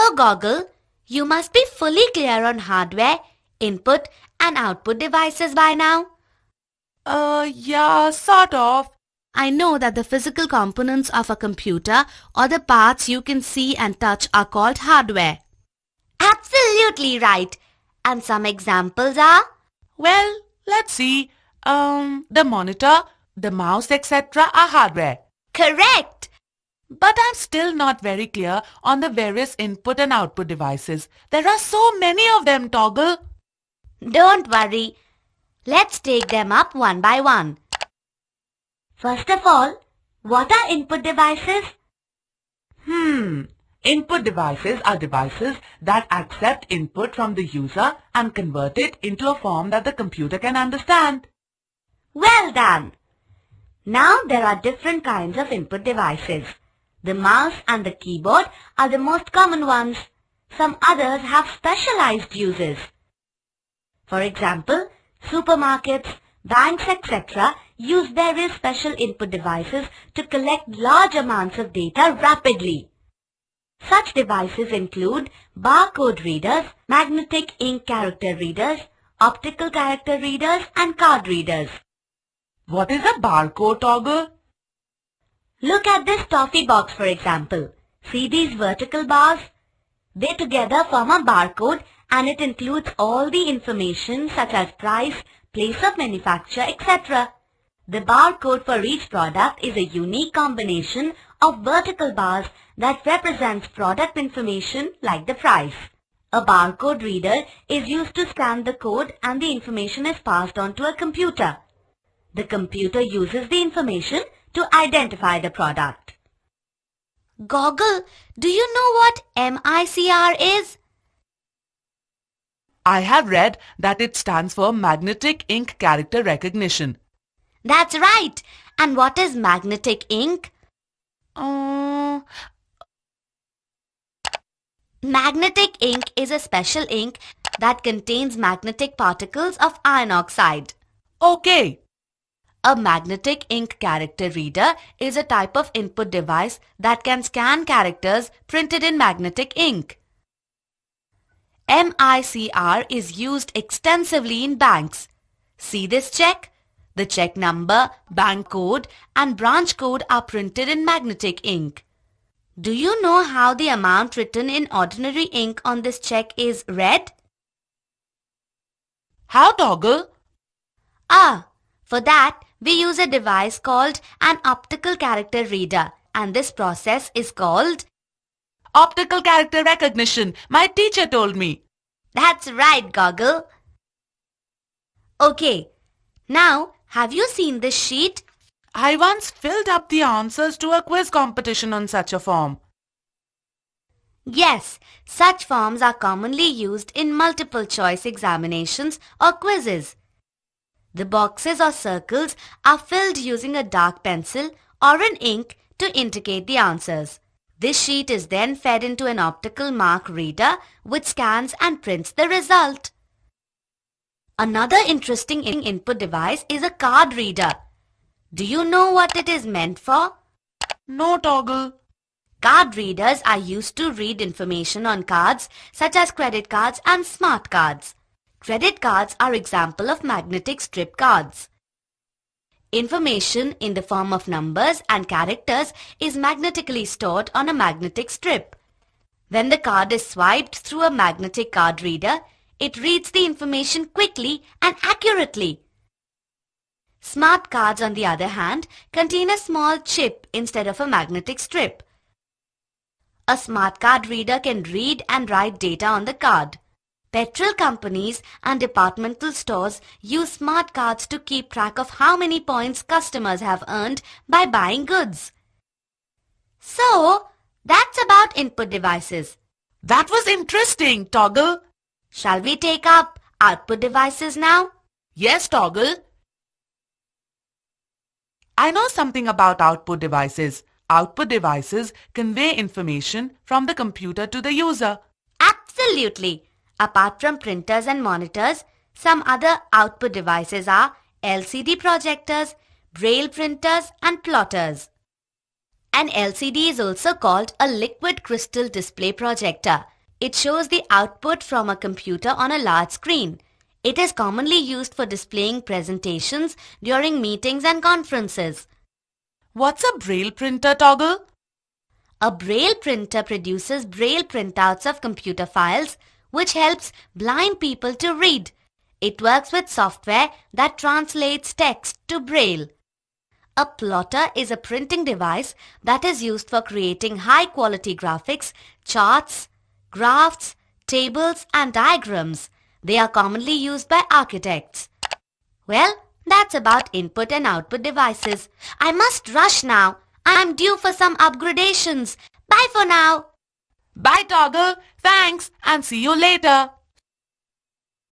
So, Goggle, you must be fully clear on hardware, input and output devices by now. Uh, yeah, sort of. I know that the physical components of a computer or the parts you can see and touch are called hardware. Absolutely right. And some examples are? Well, let's see. Um, the monitor, the mouse, etc. are hardware. Correct. But I'm still not very clear on the various input and output devices. There are so many of them, Toggle. Don't worry. Let's take them up one by one. First of all, what are input devices? Hmm. Input devices are devices that accept input from the user and convert it into a form that the computer can understand. Well done. Now there are different kinds of input devices. The mouse and the keyboard are the most common ones. Some others have specialized uses. For example, supermarkets, banks, etc. use various special input devices to collect large amounts of data rapidly. Such devices include barcode readers, magnetic ink character readers, optical character readers and card readers. What is a barcode toggle? Look at this toffee box for example. See these vertical bars? They together form a barcode and it includes all the information such as price, place of manufacture, etc. The barcode for each product is a unique combination of vertical bars that represents product information like the price. A barcode reader is used to scan the code and the information is passed on to a computer. The computer uses the information to identify the product. Goggle, do you know what MICR is? I have read that it stands for Magnetic Ink Character Recognition. That's right. And what is magnetic ink? Uh, magnetic ink is a special ink that contains magnetic particles of iron oxide. Okay. A magnetic ink character reader is a type of input device that can scan characters printed in magnetic ink. MICR is used extensively in banks. See this check? The check number, bank code and branch code are printed in magnetic ink. Do you know how the amount written in ordinary ink on this check is read? How toggle? Ah, for that we use a device called an optical character reader and this process is called optical character recognition. My teacher told me. That's right, Goggle. Okay, now have you seen this sheet? I once filled up the answers to a quiz competition on such a form. Yes, such forms are commonly used in multiple choice examinations or quizzes. The boxes or circles are filled using a dark pencil or an ink to indicate the answers. This sheet is then fed into an optical mark reader which scans and prints the result. Another interesting input device is a card reader. Do you know what it is meant for? No toggle. Card readers are used to read information on cards such as credit cards and smart cards. Credit cards are example of magnetic strip cards. Information in the form of numbers and characters is magnetically stored on a magnetic strip. When the card is swiped through a magnetic card reader, it reads the information quickly and accurately. Smart cards on the other hand contain a small chip instead of a magnetic strip. A smart card reader can read and write data on the card. Petrol companies and departmental stores use smart cards to keep track of how many points customers have earned by buying goods. So, that's about input devices. That was interesting, Toggle. Shall we take up output devices now? Yes, Toggle. I know something about output devices. Output devices convey information from the computer to the user. Absolutely. Apart from printers and monitors, some other output devices are LCD projectors, braille printers and plotters. An LCD is also called a liquid crystal display projector. It shows the output from a computer on a large screen. It is commonly used for displaying presentations during meetings and conferences. What's a braille printer toggle? A braille printer produces braille printouts of computer files which helps blind people to read. It works with software that translates text to braille. A plotter is a printing device that is used for creating high quality graphics, charts, graphs, tables and diagrams. They are commonly used by architects. Well, that's about input and output devices. I must rush now. I'm due for some upgradations. Bye for now. Bye Toggle, thanks and see you later.